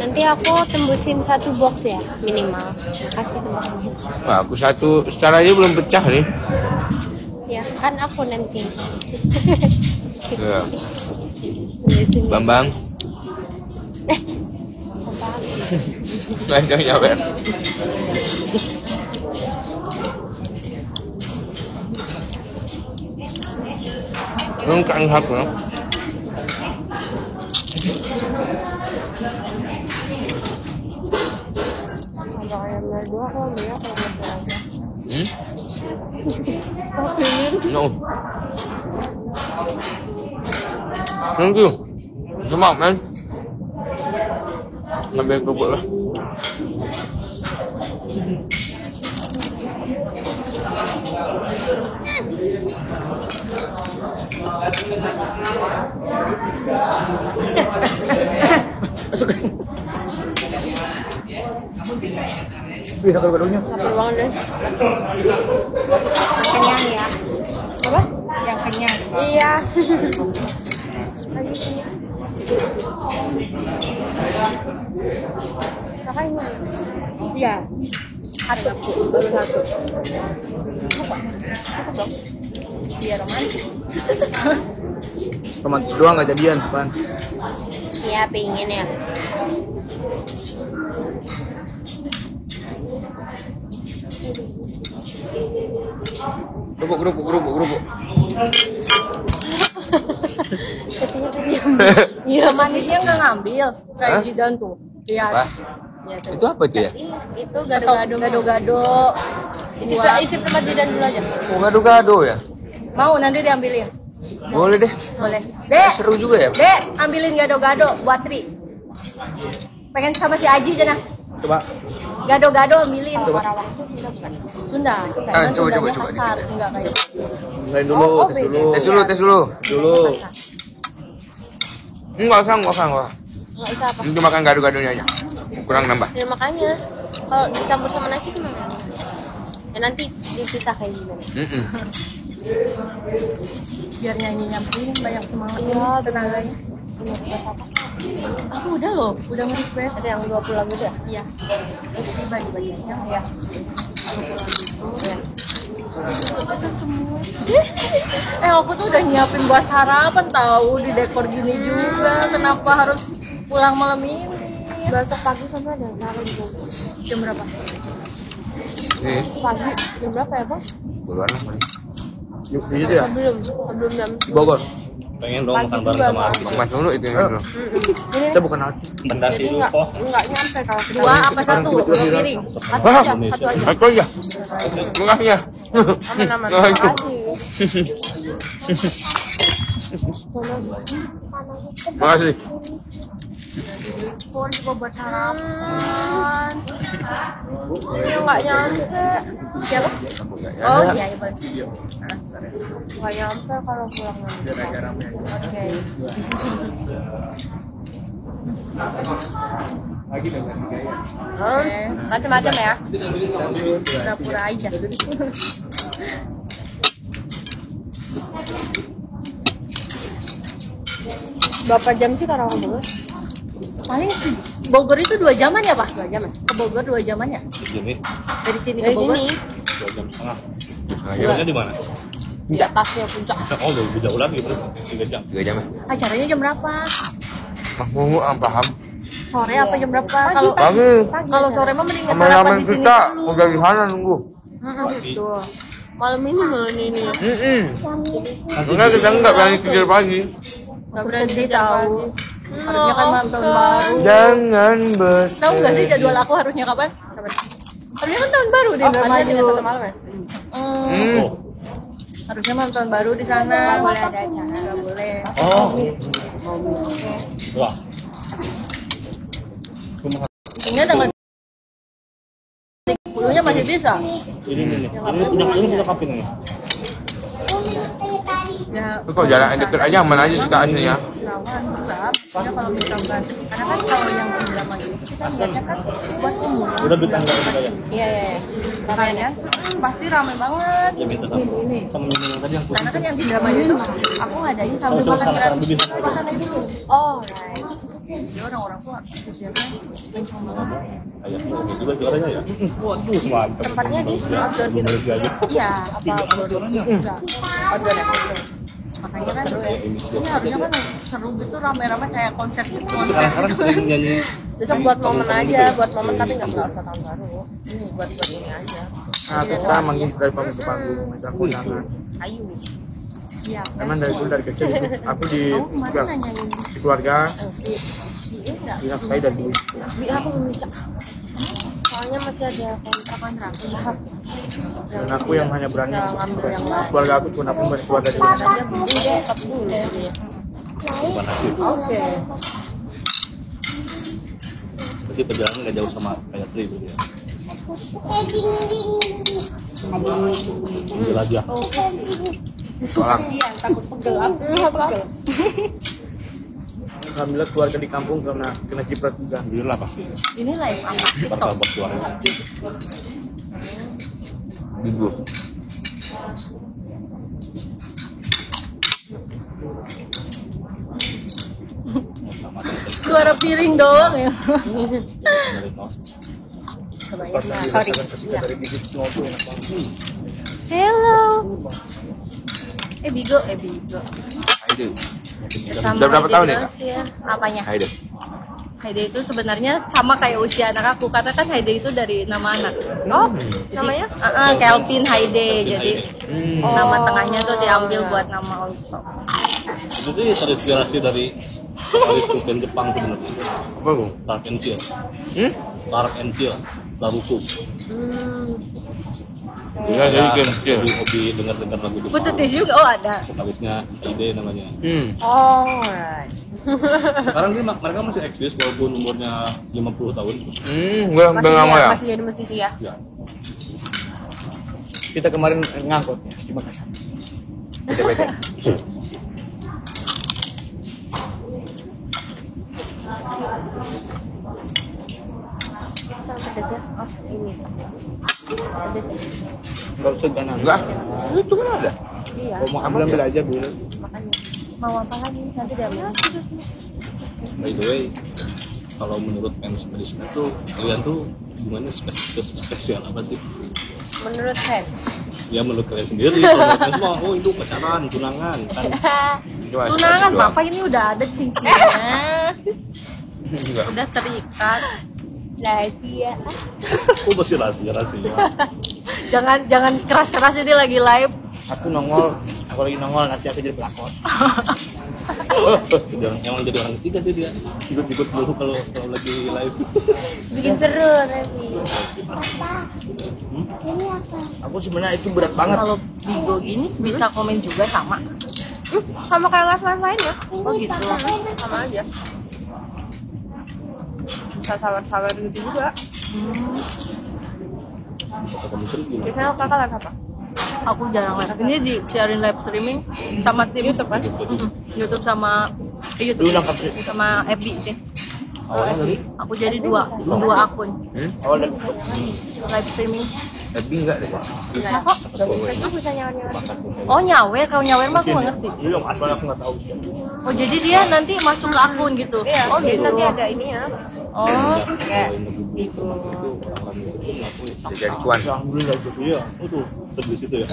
Nanti aku tembusin satu box ya minimal. Kasih teman-teman. Wah, aku satu secara aja belum pecah nih. Ya kan aku nanti. Ya. Ya. Bambang, jangan nyawer. Nung kaanghap no? Kalau ayam dua aku ambilnya kalau masih aja. Hmm? Oke. No. Thank you. Semak, man. Ngambil kerupuk lah. Wih. Lapar banget deh. Kenyang ya. Apa? Yang kenyang. Iya. Kakaknya. Iya. Satu. Baru satu. Biar romantis. Romantis doang nggak jadian, pan. Iya, pingin ya. Kerupuk, kerupuk, kerupuk, kerupuk. Yang Iya, manisnya nggak ngambil. Kayak jidan tuh. Lihat. Wah, Ya, tuh. itu apa tuh ya? Itu gado-gado. gado-gado. Icip, icip tempat jidan dulu aja. Oh, gado-gado ya? Mau nanti diambilin. Boleh deh. Boleh. Dek, Seru juga ya. Dek, ambilin gado-gado buat Tri. Pengen sama si Aji Jana. Coba. Gado-gado ambilin. Coba. Sunda. Ah, coba, coba, coba, kasar, enggak kayak. Lain dulu, Oh, oh, tes dulu. Tes dulu, tes dulu. Dulu. Enggak usah, enggak usah, enggak usah. Nggak usah apa. Nanti makan gado-gadonya aja. Kurang nambah. Ya makanya kalau dicampur sama nasi gimana? Ya nanti dipisah kayak gimana? Mm-mm. Biar nyanyinya pun banyak semangat. Iya, tenaganya. Punya tugas apa? Aku udah loh, udah nge-request. Ada yang 20 lagu udah? Iya. Jadi bagi-baginya ya. Eh aku tuh udah nyiapin buat sarapan tahu di dekor gini juga. Kenapa harus pulang malam ini? Besok pagi sampai ada di Bogor. Jam berapa? Nih, Pagi jam berapa ya bang? keluar lah. Mari. Yuk, di situ ya? Sebelum sebelum jam. Bogor. Pengen dong makan bareng sama Bang Mas dulu itu yang dulu. Ini Kita bukan hati. bentar sih dulu kok nggak nyampe kalau kita Dua apa satu? Dua piring. Satu aja, satu aja. Aku aja. Makasih ya. aman-aman. Nah, itu. Makasih. Pohon juga buat sarapan. Ya nyampe. Siapa? Oh iya, iya boleh. Nyampe kalau pulang nanti. Oke. Macam-macam ya. Pura-pura aja. Berapa jam sih kalau Bogor? Paling sih Bogor itu dua jaman ya pak? Dua jam Ke Bogor dua jaman ya? gini Dari sini Dari ke Bogor? sini. dua jam setengah Nah, Kira di mana? Di atasnya puncak. Oh, udah lebih jauh lagi bro, tiga jam. Tiga jam ya. Acaranya jam berapa? Mah mau ah, paham. Sore apa jam berapa? Kalau Pagi. kalau sore mah mending sarapan di sini kita dulu. udah di sana nunggu. Betul. Malam ini malam ini. Mm-mm. Enggak kita enggak berani tidur pagi. Nggak Aku berani tahu. Harusnya kan malam tahun baru. Jangan Tahu nggak sih jadwal aku harusnya kapan? Harusnya kan tahun baru di Oh, ada Indramayu. satu malam ya? Hmm, Hmm. Oh, harusnya malam tahun baru di sana. Nggak boleh ada acara. Nggak boleh. oh, wah, Ini tanggal 10 nya masih bisa. ini ini, ini punya ini punya kapin nih. Ya Kok jalan deket aja aman aja sih kak aslinya. ya kalau misalkan karena kan kalau yang Indramayu itu kita lihatnya kan buat umum Udah duit tangga kita ya. Iya iya. iya. makanya pasti ramai banget Ya minta ini ini karena kan yang di itu aku ngadain sambil makan gratis makan di sini Oh, right. Jadi orang-orang tuh antusiasnya kencang banget Ayahnya oke juga juaranya ya. Waduh, mantap. Tempatnya di outdoor gitu. Iya apa enggak Outdoor ya. makanya kan ini harusnya kan seru gitu rame-rame kayak konser konser Sekarang-sekarang sering nyanyi Terus buat momen aja, buat momen tapi nggak nggak usah tahun baru. Ini buat buat ini aja. Nah, kita manggil dari panggung ke panggung, minta kondangan. Ayu. Iya Emang dari dulu dari kecil itu aku di nanyain di keluarga di di ini enggak dinafkahi dari dulu. Bi aku belum bisa. Soalnya masih ada kontrak kontrak. Dan aku yang hanya berani keluarga aku cuma aku bukan keluarga dia. Aja udah stop dulu. Oke. Jadi perjalanan nggak jauh sama kayak Tri gitu ya. Jelajah. Kasihan takut pegel aku pegel Alhamdulillah keluarga di kampung karena kena ciprat juga. Alhamdulillah pasti. ini live apa Bakal buat suara. Minggu. suara piring doang ya. Sorry. Hello. Eh bigo eh bigo Haide. sama Udah berapa tahun ya? ya apanya Haide. Haide itu sebenarnya sama kayak usia anak aku karena kan Haide itu dari nama anak Oh, namanya? Ah, ah, Kelvin Haide jadi Hmm. nama tengahnya tuh diambil buat nama also Itu sih terinspirasi dari dari Tuken Jepang sebenarnya. Apa Bung? Dark and Chill. Hmm? Dark and Chill. Naruto. Hmm. Iya jadi kecil. Hobi, hobi dengar-dengar lagu Jepang. butuh tisu juga oh ada Vokalisnya Ide namanya. Hmm. Alright. Sekarang sih mereka masih eksis walaupun umurnya 50 tahun. Hmm, gua Masih udah lama ya, ya. masih jadi musisi ya. Ya. Kita kemarin ngangkut ya di Makassar. Beda-beda. Apa pedas ya? Oh, ini. Pedas ya? Enggak usah ganas. Enggak. Itu kan ada. Iya. Kalau mau ambil ambil aja dulu. Makanya. mau apa lagi nanti diambil By the way, kalau menurut fans Trisna tuh kalian tuh hubungannya spesial, spesial apa sih? Menurut fans. Ya menurut kalian sendiri. Menurut fans mah, oh itu pacaran, tunangan kan. Tunangan papa ini udah ada cincinnya Enggak. udah terikat Rahasia. Oh masih rahasia rahasia. jangan jangan keras keras ini lagi live Aku nongol, aku lagi nongol nanti aku jadi pelakon. Jangan emang jadi orang ketiga sih dia. Ikut-ikut dulu kalau kalau lagi live. Bikin seru, Revi. Aku sebenarnya itu berat banget. kalau Bigo gini bisa komen juga sama Hmm, sama kayak live live lainnya. oh gitu Sama aja. Bisa sawer-sawer gitu juga. Gimana? Biasanya kakak live apa? aku jarang live. Ini di siarin live streaming sama tim. YouTube kan? Mm-mm. YouTube sama eh, YouTube. Sama FB sih. Awalnya dari aku jadi dua dua akun. Hmm? Live streaming Tapi enggak deh. bisa kok Facebook bisa nyawer-nyawer. oh nyawer kalau nyawer mah aku nggak ngerti yang asal aku nggak tahu sih. oh jadi dia nanti masuk ke akun gitu Iya, oh jadi gitu nanti ada ini ya. oh Kayak Bigo Bigo. itu orang-orang itu tuh ngakuin. Jadi cuan. Alhamdulillah gitu. Iya, itu terus situ ya.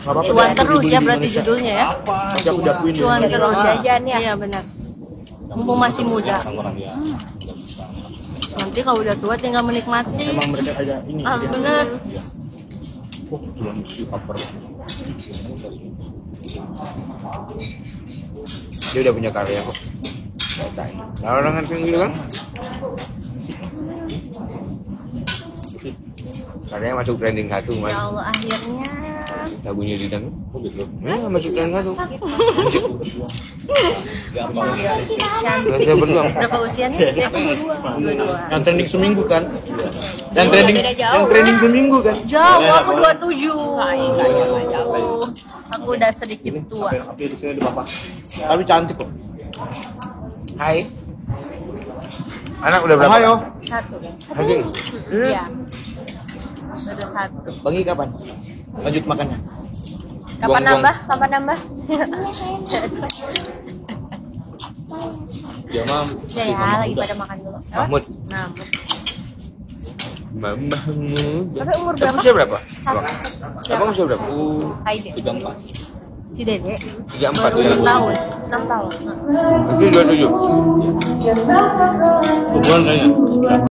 cuan terus ya berarti judulnya ya cuan Jadi terus uang jajan ya. iya benar mumpung masih muda ya bisa. Nanti kalau udah tua tinggal menikmati Emang mereka ada ini. Ah, dia. bener Iya. Oh, cuma si cover. Dia udah punya karya kok. Nah, orang kan kayak gitu kan? Karyanya masuk trending satu ya mas. Allah akhirnya lagunya di dalam Oh gitu. ya masuk tren satu saya berdua Berapa usianya? Dua. Yang trending seminggu kan? Yang trending yang trending seminggu kan? Jauh, aku 27. enggak jauh, enggak jauh. Aku udah sedikit tua. Tapi cantik kok. Hai. Anak udah berapa Ayo. Satu. Lagi. Iya. Udah satu. Bagi kapan? Lanjut makannya. Kapan Buang-buang. nambah? Kapan nambah? Ya mam. Udah ya, lagi pada makan dulu. Mahmud Mahmud Tapi umur berapa? usia berapa Satu. abang usia berapa Aide. tiga empat. Si Dede tiga empat ya tahun. Enam tahun. itu dua tujuh Hubungan kayaknya.